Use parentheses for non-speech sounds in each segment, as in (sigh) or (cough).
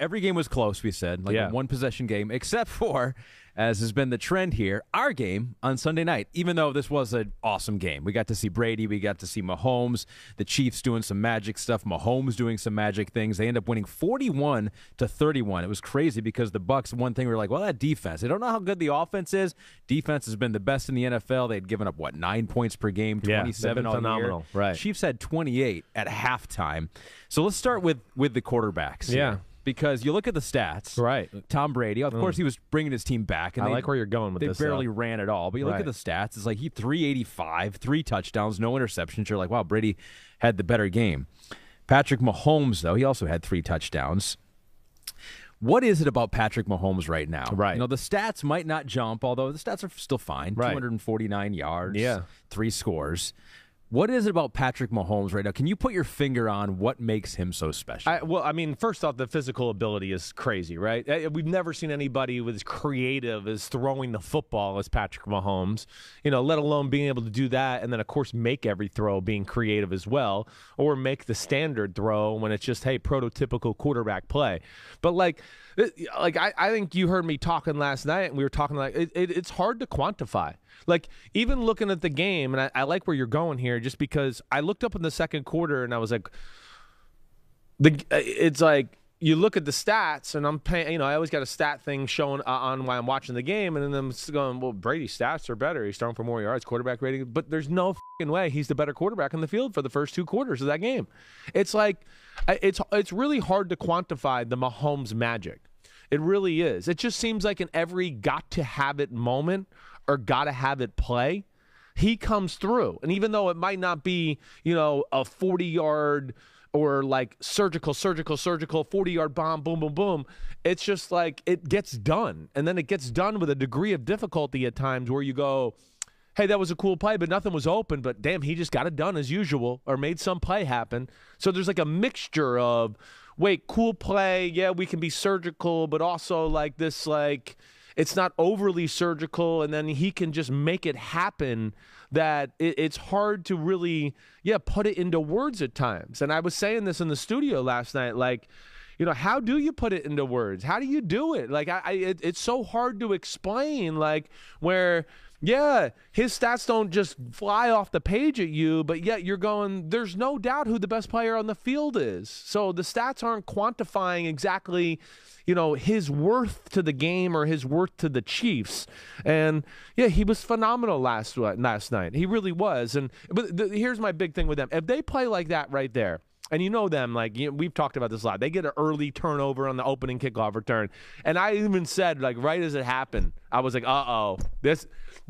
Every game was close, we said, like Yeah. a one possession game, except (laughs) for, as has been the trend here, our game on Sunday night. Even though this was an awesome game, we got to see Brady, we got to see Mahomes, the Chiefs doing some magic stuff, Mahomes doing some magic things. They end up winning 41 to 31. It was crazy because the Bucks. One thing we were like, well, that defense. They don't know how good the offense is. Defense has been the best in the NFL. They'd given up what nine points per game, Yeah, 27 been all year. phenomenal. Right. Chiefs had 28 at halftime. So let's start with with the quarterbacks. here. Because you look at the stats, Right. Tom Brady, of mm. course, he was bringing his team back, and I they, like where you're going with they this, They barely though. ran at all. But you look at the stats; it's like he 385, three touchdowns, no interceptions. You're like, wow, Brady had the better game. Patrick Mahomes, though, he also had three touchdowns. What is it about Patrick Mahomes right now? Right. You know, the stats might not jump, although the stats are still fine. Right. 249 yards, Yeah. three scores. What is it about Patrick Mahomes right now? Can you put your finger on what makes him so special? I, well, I mean, first off, the physical ability is crazy, right? We've never seen anybody with as creative as throwing the football as Patrick Mahomes. You know, let alone being able to do that, and then of course make every throw being creative as well, or make the standard throw when it's just hey, prototypical quarterback play. But like, like I, I think you heard me talking last night, and we were talking like it, it, it's hard to quantify. Like even looking at the game, and I, I like where you're going here, just because I looked up in the second quarter and I was like, the it's like you look at the stats, and I'm paying. You know, I always got a stat thing showing uh, on while I'm watching the game, and then I'm going, "Well, Brady's stats are better. He's throwing for more yards, quarterback rating." But there's no fucking way he's the better quarterback in the field for the first two quarters of that game. It's like it's it's really hard to quantify the Mahomes magic. It really is. It just seems like in every got to have it moment or got to have it play, he comes through. And even though it might not be, you know, a 40 yard or like surgical, surgical, surgical, 40 yard bomb, boom, boom, boom, it's just like it gets done. And then it gets done with a degree of difficulty at times where you go, hey, that was a cool play, but nothing was open. But damn, he just got it done as usual or made some play happen. So there's like a mixture of, wait, cool play. Yeah, we can be surgical, but also like this, like, it's not overly surgical. And then he can just make it happen that it, it's hard to really, yeah, put it into words at times. And I was saying this in the studio last night, like, you know how do you put it into words how do you do it like i, I it, it's so hard to explain like where yeah his stats don't just fly off the page at you but yet you're going there's no doubt who the best player on the field is so the stats aren't quantifying exactly you know his worth to the game or his worth to the Chiefs. And yeah, he was phenomenal last last night. He really was. And but the, here's my big thing with them: if they play like that right there. And you know them, like you know, we've talked about this a lot. They get an early turnover on the opening kickoff return, and I even said, like right as it happened, I was like, "Uh oh, this."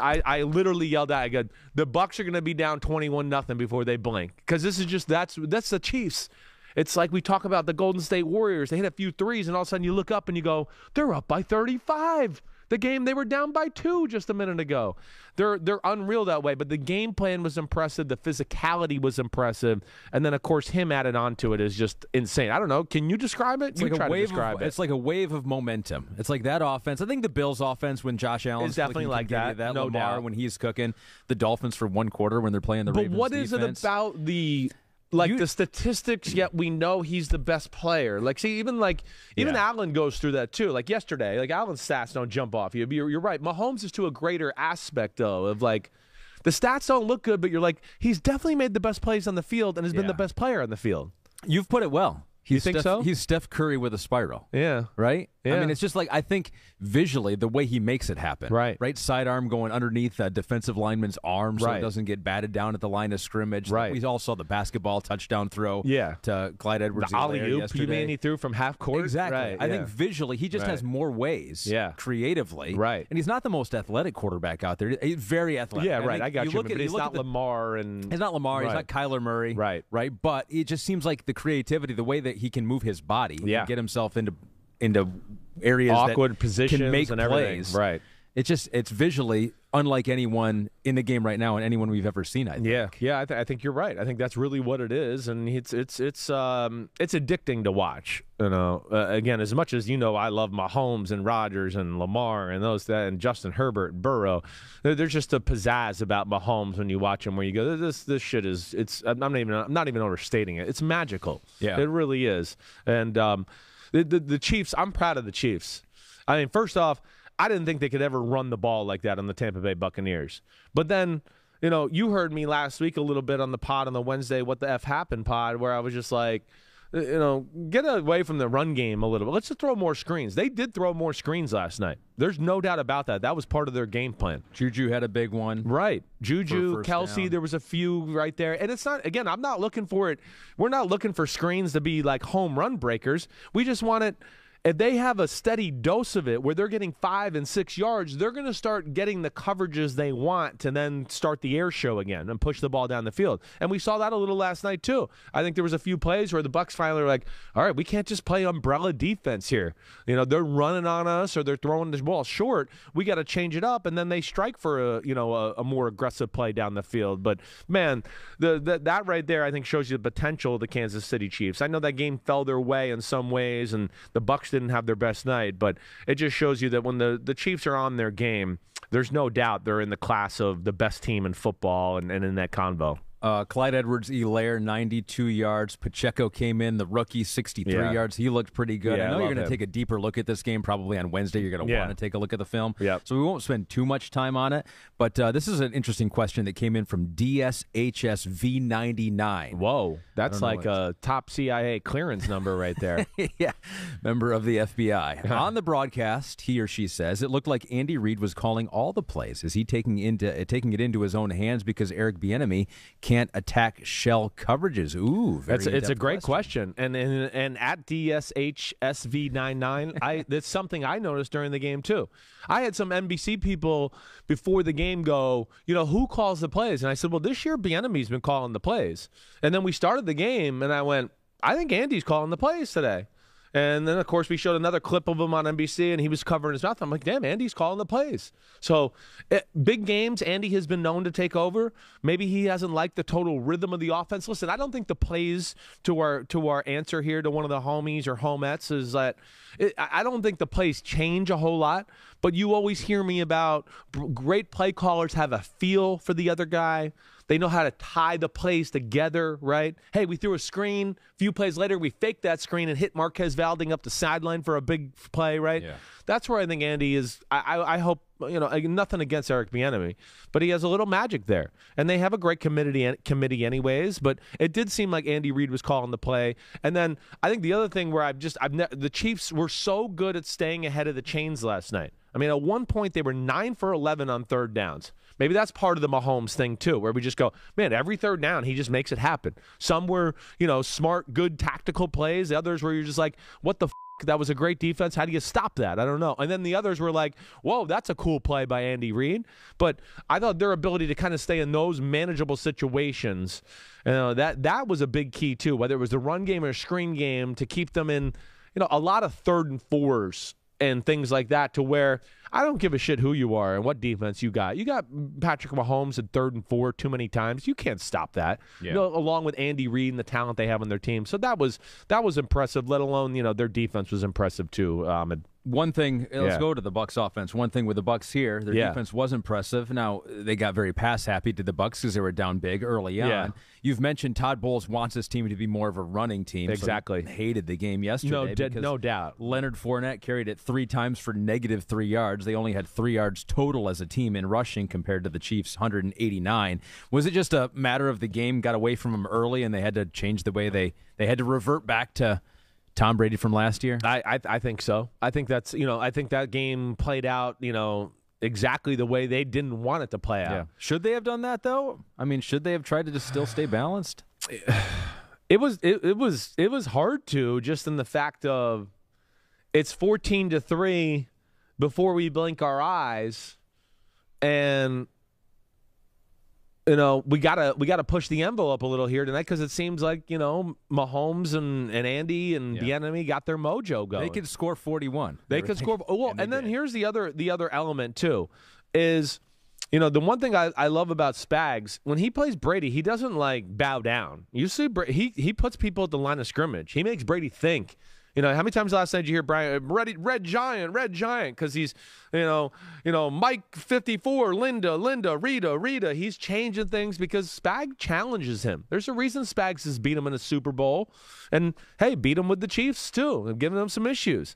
I, I literally yelled out, "I go, the Bucks are going to be down twenty-one nothing before they blink," because this is just that's that's the Chiefs. It's like we talk about the Golden State Warriors. They hit a few threes, and all of a sudden you look up and you go, they're up by 35. The game they were down by two just a minute ago. They're they're unreal that way. But the game plan was impressive. The physicality was impressive, and then of course him added on to it is just insane. I don't know. Can you describe it? It's you like try a to wave. describe Of, it. It's like a wave of momentum. It's like that offense. I think the Bills' offense when Josh Allen It's definitely like that, That no Lamar doubt. when he's cooking. The Dolphins for one quarter when they're playing the but Ravens. what is defense. it about the like You- the statistics yet we know he's the best player. Like see even like even Yeah. allen goes through that too. Like yesterday like allen's stats don't jump off you. You're, you're right. Mahomes is to a greater aspect though of like the stats don't look good but you're like he's definitely made the best plays on the field and has been the best player on the field. You've put it well. He's think Steph, so? He's Steph Curry with a spiral. yeah Right? Yeah. I mean, it's just like, I think visually, the way he makes it happen. Right. Right? Sidearm going underneath a defensive lineman's arm so Right. it doesn't get batted down at the line of scrimmage. Right. We all saw the basketball touchdown throw Yeah. to Clyde Edwards the alley oop you mean he threw from half court Exactly. right I yeah. think visually he just Right. has more ways. Yeah. Creatively. Right. And he's not the most athletic quarterback out there. He's very athletic. yeah right think i got you, look but at- he's look not lamar and He's not Lamar. He's not Kyler Murray. Right. Right. But it just seems like the creativity, the way that he can move his body, Yeah. get himself into into areas that Awkward positions can make and everything. plays. Right. It's just it's visually unlike anyone in the game right now and anyone we've ever seen. I think. Yeah, yeah, I, th- I think you're right. I think that's really what it is, and it's it's it's um it's addicting to watch. You know, uh, again, as much as you know, I love Mahomes and Rodgers and Lamar and those that and Justin Herbert and Burrow. There's just a pizzazz about Mahomes when you watch him, where you go, this this shit is it's. I'm not even I'm not even overstating it. It's magical. Yeah. it really is, and um. the, the the Chiefs. I'm proud of the Chiefs. I mean, first off, I didn't think they could ever run the ball like that on the Tampa Bay Buccaneers. But then, you know, you heard me last week a little bit on the pod on the Wednesday, what the f happened pod, where I was just like you know, get away from the run game a little bit. Let's just throw more screens. They did throw more screens last night. There's no doubt about that. That was part of their game plan. Juju had a big one. Right. Juju, Kelce, down. there was a few right there. And it's not, again, I'm not looking for it. We're not looking for screens to be like home run breakers. We just want it if they have a steady dose of it where they're getting five and six yards, they're going to start getting the coverages they want to then start the air show again and push the ball down the field. And we saw that a little last night too. I think there was a few plays where the Bucks finally were like, "All right, we can't just play umbrella defense here. You know, they're running on us or they're throwing this ball short. We got to change it up." And then they strike for a you know a, a more aggressive play down the field. But man, the, the that right there, I think shows you the potential of the Kansas City Chiefs. I know that game fell their way in some ways, and the Bucks didn't have their best night, but it just shows you that when the, the Chiefs are on their game, there's no doubt they're in the class of the best team in football and, and in that convo. Uh, Clyde Edwards Helaire, 92 yards. Pacheco came in, the rookie, 63 yeah. yards. He looked pretty good. Yeah, I know I you're going to take a deeper look at this game probably on Wednesday. You're going to yeah. want to take a look at the film. Yep. So we won't spend too much time on it. But uh, this is an interesting question that came in from DSHSV99. Whoa. That's like a top CIA clearance number right there. (laughs) yeah. Member of the FBI. (laughs) on the broadcast, he or she says, it looked like Andy Reid was calling all the plays. Is he taking, into, uh, taking it into his own hands because Eric Bieniemy can't attack shell coverages? Ooh, that's a, it's a great question. question. And, and and at DSHSV99, I that's something I noticed during the game too. I had some NBC people before the game go, you know, who calls the plays? And I said, well, this year Bieniemy's been calling the plays. And then we started the game, and I went, I think Andy's calling the plays today. And then, of course, we showed another clip of him on NBC, and he was covering his mouth. I'm like, damn, Andy's calling the plays. So, it, eh, big games, Andy has been known to take over. Maybe he hasn't liked the total rhythm of the offense. Listen, I don't think the plays to our to our answer here to one of the homies or homettes is that it, I don't think the plays change a whole lot. But you always hear me about great play callers have a feel for the other guy. They know how to tie the plays together, right? Hey, we threw a screen. A few plays later, we faked that screen and hit Marquez Valding up the sideline for a big play, right? Yeah. That's where I think Andy is. I, I, I hope you know nothing against Eric Bieniemy, but he has a little magic there, and they have a great committee committee anyways. But it did seem like Andy Reid was calling the play, and then I think the other thing where I've just I've ne- the Chiefs were so good at staying ahead of the chains last night. I mean, at one point they were nine for eleven on third downs. Maybe that's part of the Mahomes thing too, where we just go, man, every third down he just makes it happen. Some were, you know, smart, good tactical plays. The others where you're just like, what the. F- that was a great defense. How do you stop that? I don't know. And then the others were like, whoa, that's a cool play by Andy Reid. But I thought their ability to kind of stay in those manageable situations, you know, that that was a big key too. Whether it was the run game or screen game, to keep them in, you know, a lot of third and fours and things like that to where I don't give a shit who you are and what defense you got. You got Patrick Mahomes at third and four too many times. You can't stop that. Yeah. You know, along with Andy Reid and the talent they have on their team. So that was that was impressive. Let alone you know their defense was impressive too. Um, one thing, eh, let's yeah. go to the Bucks offense. One thing with the Bucks here, their yeah. defense was impressive. Now they got very pass happy to the Bucks because they were down big early on. Yeah. You've mentioned Todd Bowles wants his team to be more of a running team. Exactly. So hated the game yesterday. No, did, no doubt. Leonard Fournette carried it three times for negative three yards. They only had three yards total as a team in rushing compared to the Chiefs' 189. Was it just a matter of the game got away from them early and they had to change the way they they had to revert back to Tom Brady from last year? I, I, I think so. I think that's you know I think that game played out you know exactly the way they didn't want it to play out. Yeah. Should they have done that though? I mean, should they have tried to just still stay balanced? (sighs) It was it, it was it was hard to just in the fact of it's 14 to 3 before we blink our eyes and you know, we gotta we gotta push the envelope a little here tonight because it seems like you know Mahomes and, and Andy and yeah. Bieniemy got their mojo going. They could score forty one. They, they could score. Well, and, and then did. here's the other the other element too, is you know the one thing I, I love about Spags when he plays Brady, he doesn't like bow down. You see, he he puts people at the line of scrimmage. He makes Brady think You know, how many times last night did you hear Brian Red, Red Giant, Red Giant, because he's, you know, you know, Mike 54, Linda, Linda, Rita, Rita. He's changing things because Spag challenges him. There's a reason Spags has beat him in a Super Bowl, and hey, beat him with the Chiefs too, and giving them some issues.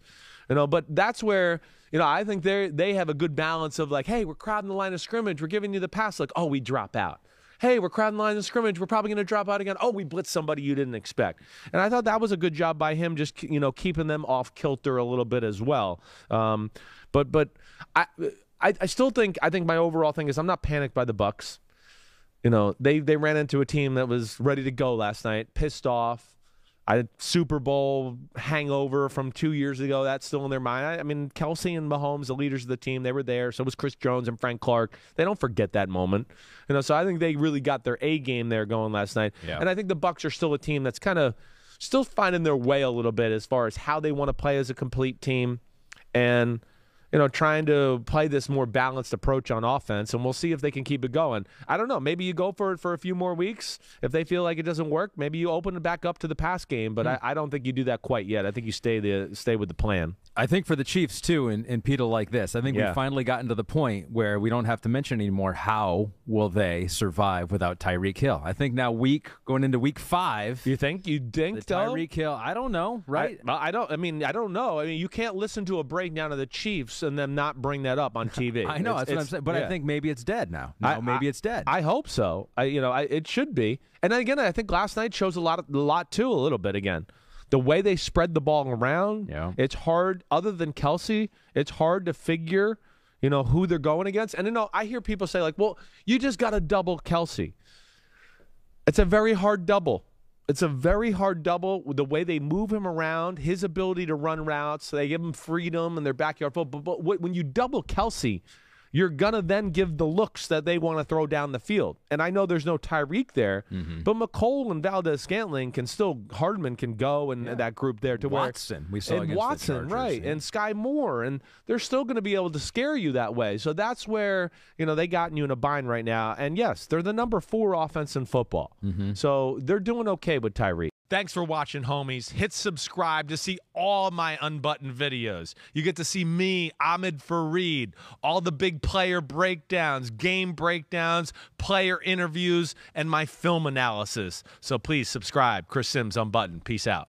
You know, but that's where you know I think they they have a good balance of like, hey, we're crowding the line of scrimmage, we're giving you the pass, like, oh, we drop out hey, we're crowding the line of scrimmage. We're probably going to drop out again. Oh, we blitz somebody you didn't expect. And I thought that was a good job by him, just you know keeping them off kilter a little bit as well. Um, but but I, I I still think I think my overall thing is I'm not panicked by the Bucks. You know they they ran into a team that was ready to go last night, pissed off. I Super Bowl hangover from two years ago. That's still in their mind. I, I, mean, Kelce and Mahomes, the leaders of the team, they were there. So was Chris Jones and Frank Clark. They don't forget that moment, you know. So I think they really got their A game there going last night. Yeah. And I think the Bucks are still a team that's kind of still finding their way a little bit as far as how they want to play as a complete team, and you know, trying to play this more balanced approach on offense, and we'll see if they can keep it going. I don't know. Maybe you go for it for a few more weeks. If they feel like it doesn't work, maybe you open it back up to the pass game. But mm. I, I, don't think you do that quite yet. I think you stay the stay with the plan. I think for the Chiefs too, and, and Peter like this. I think yeah. we finally gotten to the point where we don't have to mention anymore how will they survive without Tyreek Hill. I think now week going into week five. You think you think Tyreek Hill? I don't know. Right? I, I don't. I mean, I don't know. I mean, you can't listen to a breakdown of the Chiefs and them not bring that up on TV. (laughs) I know it's, that's what I'm saying, but yeah. I think maybe it's dead now. No, I, maybe it's dead. I hope so. I, you know, I, it should be. And again, I think last night shows a lot, of, a lot too, a little bit again. The way they spread the ball around, yeah. it's hard. Other than Kelce, it's hard to figure, you know, who they're going against. And you know, I hear people say like, "Well, you just got to double Kelce." It's a very hard double. It's a very hard double the way they move him around, his ability to run routes. They give him freedom in their backyard football. But, but when you double Kelce, you're going to then give the looks that they want to throw down the field. And I know there's no Tyreek there, mm-hmm. but Mecole and Valdes-Scantling can still, Hardman can go and yeah. that group there to Watson, where, we saw and Watson, right, yeah. and Skyy Moore, and they're still going to be able to scare you that way. So that's where, you know, they gotten you in a bind right now. And yes, they're the number four offense in football. Mm-hmm. So they're doing okay with Tyreek. Thanks for watching, homies. Hit subscribe to see all my unbuttoned videos. You get to see me, Ahmed Fareed, all the big player breakdowns, game breakdowns, player interviews, and my film analysis. So please subscribe. Chris Simms Unbuttoned. Peace out.